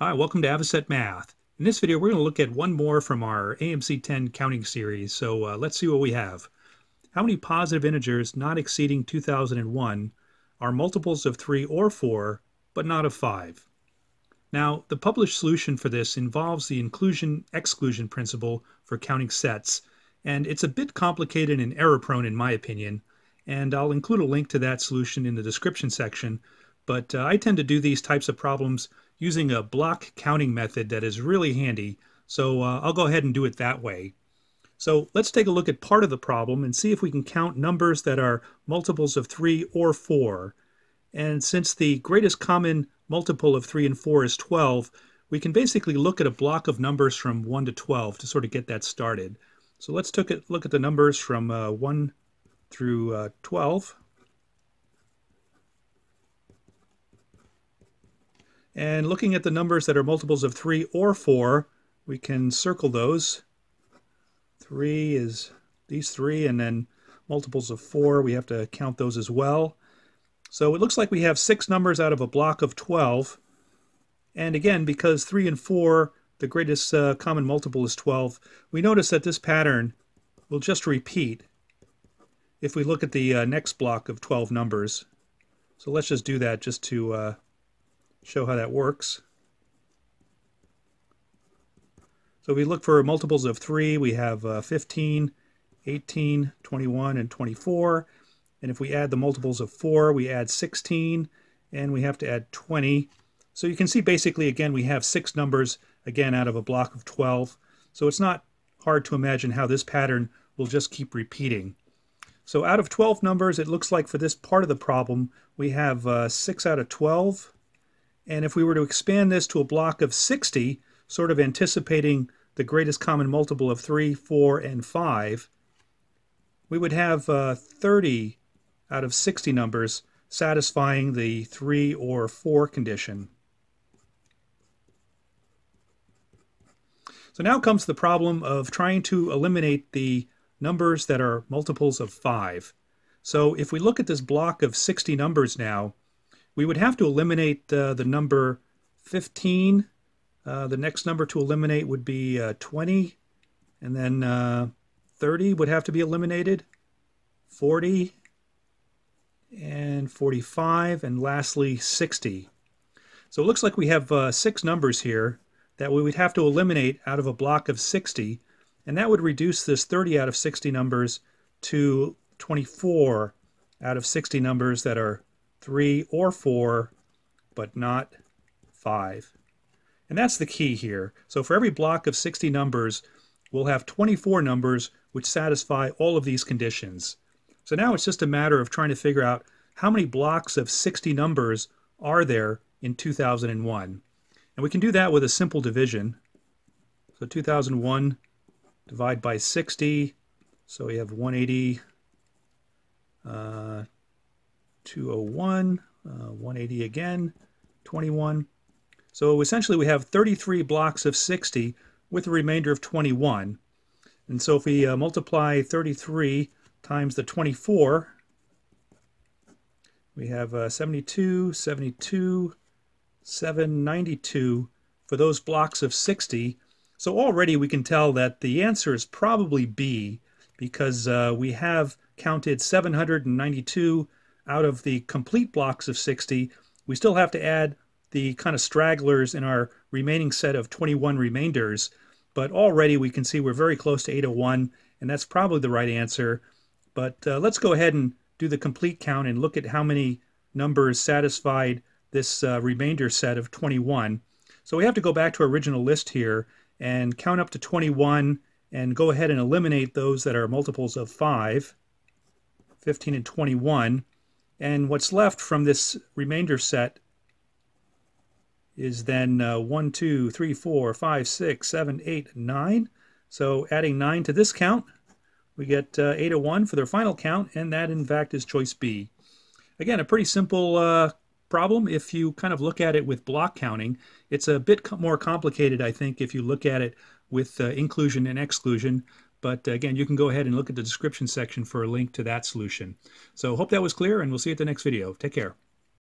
Hi, welcome to Avocet Math. In this video, we're going to look at one more from our AMC 10 counting series. So uh, let's see what we have. How many positive integers not exceeding 2001 are multiples of 3 or 4, but not of 5? Now, the published solution for this involves the inclusion-exclusion principle for counting sets, and it's a bit complicated and error-prone in my opinion, and I'll include a link to that solution in the description section, but uh, I tend to do these types of problems using a block counting method that is really handy. So uh, I'll go ahead and do it that way. So let's take a look at part of the problem and see if we can count numbers that are multiples of 3 or 4. And since the greatest common multiple of 3 and 4 is 12, we can basically look at a block of numbers from 1 to 12 to sort of get that started. So let's look at the numbers from uh, 1 through uh, 12. And looking at the numbers that are multiples of 3 or 4, we can circle those. 3 is these three, and then multiples of 4, we have to count those as well. So it looks like we have six numbers out of a block of 12. And again, because 3 and 4, the greatest uh, common multiple is 12, we notice that this pattern will just repeat if we look at the uh, next block of 12 numbers. So let's just do that just to uh, show how that works. So we look for multiples of 3. We have uh, 15, 18, 21, and 24. And if we add the multiples of 4, we add 16, and we have to add 20. So you can see basically, again, we have six numbers, again, out of a block of 12. So it's not hard to imagine how this pattern will just keep repeating. So out of 12 numbers, it looks like for this part of the problem, we have uh, 6 out of 12, and if we were to expand this to a block of 60, sort of anticipating the greatest common multiple of 3, 4, and 5, we would have uh, 30 out of 60 numbers satisfying the 3 or 4 condition. So now comes the problem of trying to eliminate the numbers that are multiples of 5. So if we look at this block of 60 numbers now, we would have to eliminate uh, the number 15. Uh, the next number to eliminate would be uh, 20. And then uh, 30 would have to be eliminated. 40 and 45. And lastly, 60. So it looks like we have uh, six numbers here that we would have to eliminate out of a block of 60. And that would reduce this 30 out of 60 numbers to 24 out of 60 numbers that are 3 or 4, but not 5. And that's the key here. So for every block of 60 numbers, we'll have 24 numbers which satisfy all of these conditions. So now it's just a matter of trying to figure out how many blocks of 60 numbers are there in 2001. And we can do that with a simple division. So 2001 divide by 60, so we have 180 uh, 201, uh, 180 again, 21. So essentially we have 33 blocks of 60 with a remainder of 21. And so if we uh, multiply 33 times the 24, we have uh, 72, 72, 792 for those blocks of 60. So already we can tell that the answer is probably B because uh, we have counted 792 out of the complete blocks of 60, we still have to add the kind of stragglers in our remaining set of 21 remainders. But already we can see we're very close to 801, and that's probably the right answer. But uh, let's go ahead and do the complete count and look at how many numbers satisfied this uh, remainder set of 21. So we have to go back to our original list here and count up to 21 and go ahead and eliminate those that are multiples of 5, 15 and 21. And what's left from this remainder set is then uh, 1, 2, 3, 4, 5, 6, 7, 8, 9. So adding 9 to this count, we get uh, 801 for their final count, and that in fact is choice B. Again, a pretty simple uh, problem if you kind of look at it with block counting. It's a bit more complicated, I think, if you look at it with uh, inclusion and exclusion. But uh, again, you can go ahead and look at the description section for a link to that solution. So hope that was clear, and we'll see you at the next video. Take care.